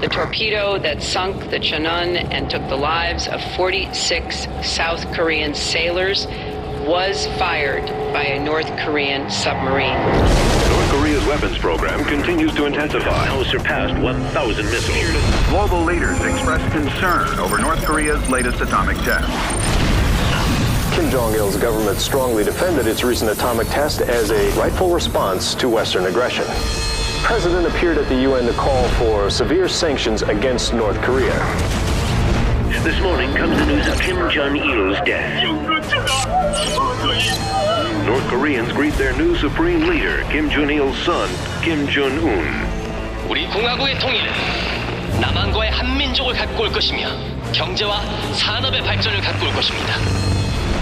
The torpedo that sunk the Cheonan and took the lives of 46 South Korean sailors was fired by a North Korean submarine. North Korea's weapons program continues to intensify. Now surpassed 1,000 missiles. Global leaders expressed concern over North Korea's latest atomic test. Kim Jong il's government strongly defended its recent atomic test as a rightful response to Western aggression The president appeared at the UN to call for severe sanctions against North Korea. This morning comes the news of Kim Jong il's death. North Koreans greet their new supreme leader, Kim Jong il's son, Kim Jong un. 우리 공화국의 통일은 남한과의 한민족을 갖고 올 것이며 경제와 산업의 발전을 갖고 올 것입니다.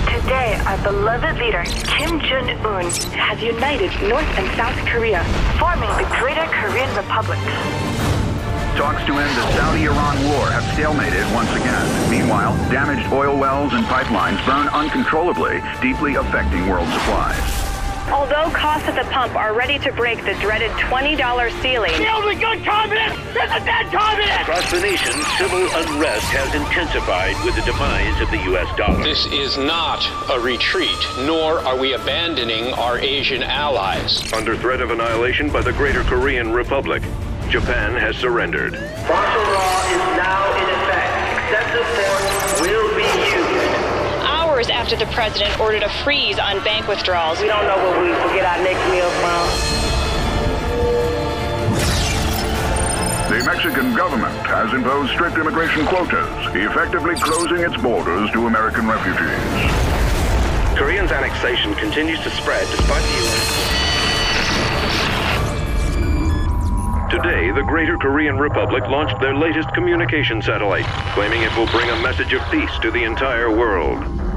Today, our beloved leader, Kim Jong un, has united North and South Korea, forming the Greater Korean Republic. Talks to end the Saudi-Iran war have stalemated once again. Meanwhile, damaged oil wells and pipelines burn uncontrollably, deeply affecting world supplies. Although costs at the pump are ready to break the dreaded $20 ceiling, The only good communist is a dead communist! Across the nation, civil unrest has intensified with the demise of the U.S. dollar. This is not a retreat, nor are we abandoning our Asian allies. Under threat of annihilation by the Greater Korean Republic, Japan has surrendered. Martial law is now in effect. Excessive force will be used. Hours after the president ordered a freeze on bank withdrawals. We don't know where we will get our next meal from. The Mexican government has imposed strict immigration quotas, effectively closing its borders to American refugees. Koreans' annexation continues to spread despite the U.S. Today, the Greater Korean Republic launched their latest communication satellite, claiming it will bring a message of peace to the entire world.